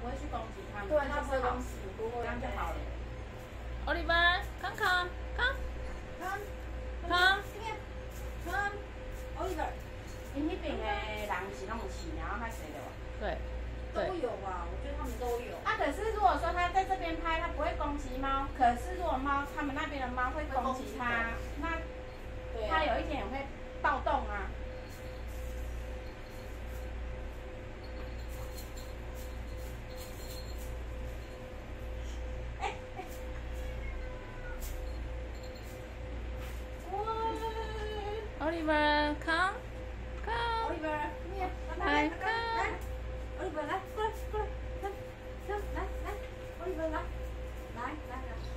不会去攻击他们，对，它它不会攻击，不会这样就好了。Oliver，come come come Come, come，here, come, Oliver，因那边的人是那种饲然后较细的吧。对都，有啊？我觉得他们都有。啊，可是如果说他在这边拍，他不会攻击猫。可是如果猫，他们那边的猫会攻 Oliver, come. Come. Oliver, come here. Hi, come. Oliver, let's come, come. Come, come, Let's Oliver, come, come, come, come.